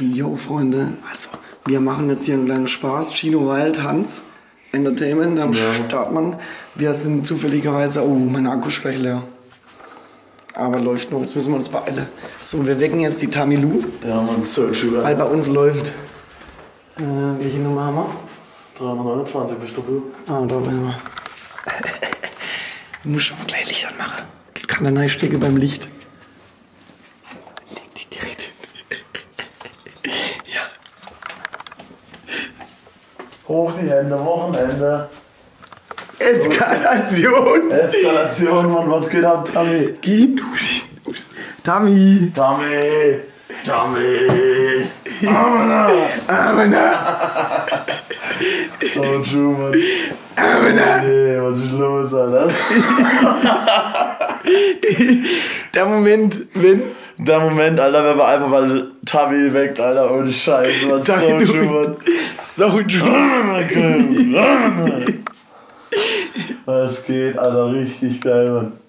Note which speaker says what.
Speaker 1: Jo, Freunde, also wir machen jetzt hier einen kleinen Spaß. Chino Wild, Hans, Entertainment, dann startet man. Wir sind zufälligerweise, oh, mein Akku ist gleich leer. Aber läuft noch, jetzt müssen wir uns beeilen. So, wir wecken jetzt die Tamilu,
Speaker 2: Ja, man, so schön.
Speaker 1: weil bei uns läuft. Äh, welche Nummer haben wir?
Speaker 2: 329 bist du.
Speaker 1: Ah, da werden wir. Du musst aber gleich Licht anmachen. Ich kann da neu stecken beim Licht.
Speaker 2: Hoch die Hände, Wochenende.
Speaker 1: Eskalation!
Speaker 2: Eskalation, Mann, was geht ab, Tammy?
Speaker 1: Geh du Tami!
Speaker 2: Tammy! Tammy! Amena!
Speaker 1: Amena!
Speaker 2: So true, Mann.
Speaker 1: Amena!
Speaker 2: Nee, was ist los, Alter?
Speaker 1: Der Moment, wenn.
Speaker 2: Der Moment, Alter, wenn wir einfach mal Tammy weckt, Alter, ohne Scheiße, was so true, Mann.
Speaker 1: So true!
Speaker 2: Was geht, Alter, richtig geil, Mann.